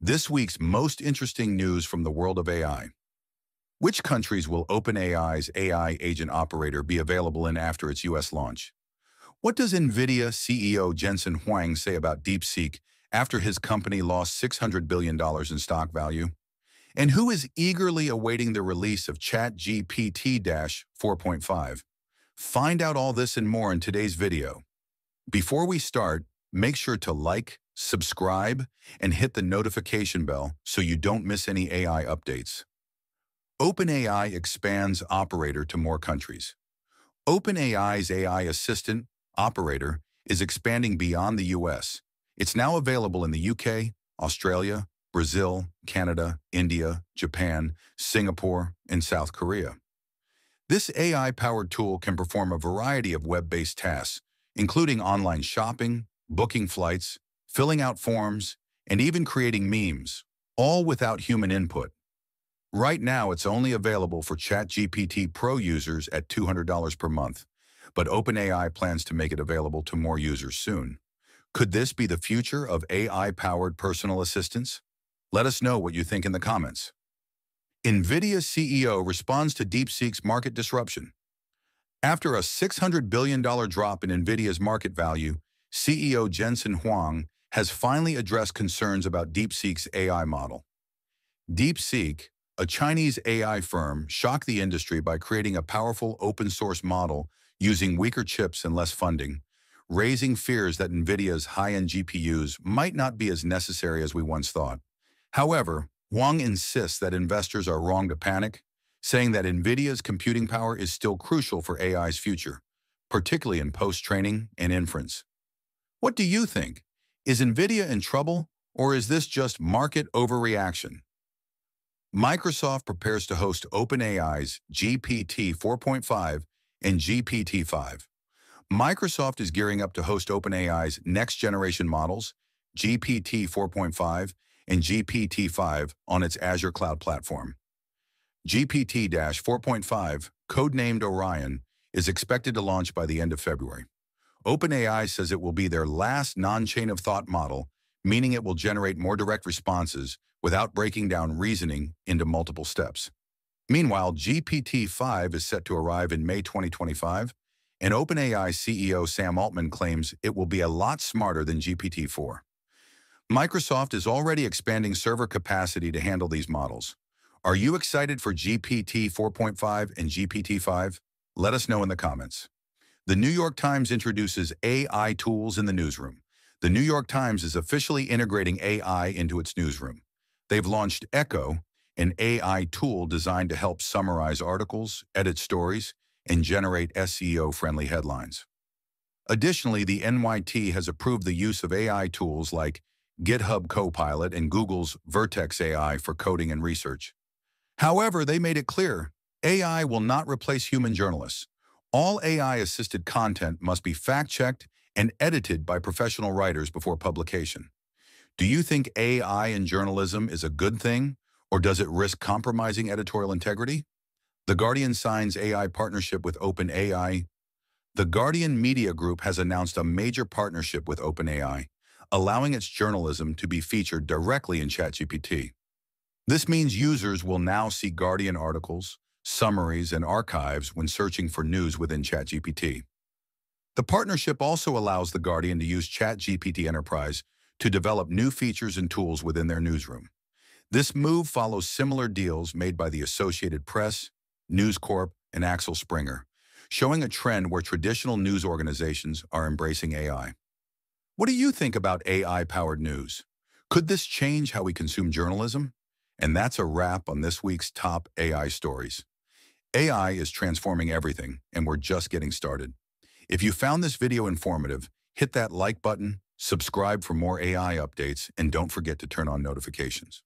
This week's most interesting news from the world of AI. Which countries will OpenAI's AI agent operator be available in after its U.S. launch? What does NVIDIA CEO Jensen Huang say about DeepSeek after his company lost $600 billion in stock value? And who is eagerly awaiting the release of ChatGPT-4.5? Find out all this and more in today's video. Before we start, make sure to like, subscribe, and hit the notification bell so you don't miss any AI updates. OpenAI expands Operator to more countries. OpenAI's AI assistant, Operator, is expanding beyond the US. It's now available in the UK, Australia, Brazil, Canada, India, Japan, Singapore, and South Korea. This AI-powered tool can perform a variety of web-based tasks, including online shopping, booking flights, filling out forms, and even creating memes, all without human input. Right now, it's only available for ChatGPT Pro users at $200 per month, but OpenAI plans to make it available to more users soon. Could this be the future of AI-powered personal assistants? Let us know what you think in the comments. NVIDIA CEO responds to DeepSeek's market disruption. After a $600 billion drop in NVIDIA's market value, CEO Jensen Huang has finally addressed concerns about DeepSeek's AI model. DeepSeek, a Chinese AI firm, shocked the industry by creating a powerful open-source model using weaker chips and less funding, raising fears that NVIDIA's high-end GPUs might not be as necessary as we once thought. However, Huang insists that investors are wrong to panic, saying that NVIDIA's computing power is still crucial for AI's future, particularly in post-training and inference. What do you think? Is NVIDIA in trouble, or is this just market overreaction? Microsoft prepares to host OpenAI's GPT 4.5 and GPT 5. Microsoft is gearing up to host OpenAI's next-generation models, GPT 4.5 and GPT 5, on its Azure cloud platform. GPT-4.5, codenamed Orion, is expected to launch by the end of February. OpenAI says it will be their last non-chain of thought model, meaning it will generate more direct responses without breaking down reasoning into multiple steps. Meanwhile, GPT-5 is set to arrive in May 2025, and OpenAI CEO Sam Altman claims it will be a lot smarter than GPT-4. Microsoft is already expanding server capacity to handle these models. Are you excited for GPT 4.5 and GPT 5? Let us know in the comments. The New York Times introduces AI tools in the newsroom. The New York Times is officially integrating AI into its newsroom. They've launched Echo, an AI tool designed to help summarize articles, edit stories, and generate SEO-friendly headlines. Additionally, the NYT has approved the use of AI tools like GitHub Copilot and Google's Vertex AI for coding and research. However, they made it clear, AI will not replace human journalists. All AI-assisted content must be fact-checked and edited by professional writers before publication. Do you think AI in journalism is a good thing, or does it risk compromising editorial integrity? The Guardian signs AI partnership with OpenAI. The Guardian Media Group has announced a major partnership with OpenAI, allowing its journalism to be featured directly in ChatGPT. This means users will now see Guardian articles, summaries, and archives when searching for news within ChatGPT. The partnership also allows The Guardian to use ChatGPT Enterprise to develop new features and tools within their newsroom. This move follows similar deals made by the Associated Press, News Corp, and Axel Springer, showing a trend where traditional news organizations are embracing AI. What do you think about AI-powered news? Could this change how we consume journalism? And that's a wrap on this week's top AI stories. AI is transforming everything, and we're just getting started. If you found this video informative, hit that like button, subscribe for more AI updates, and don't forget to turn on notifications.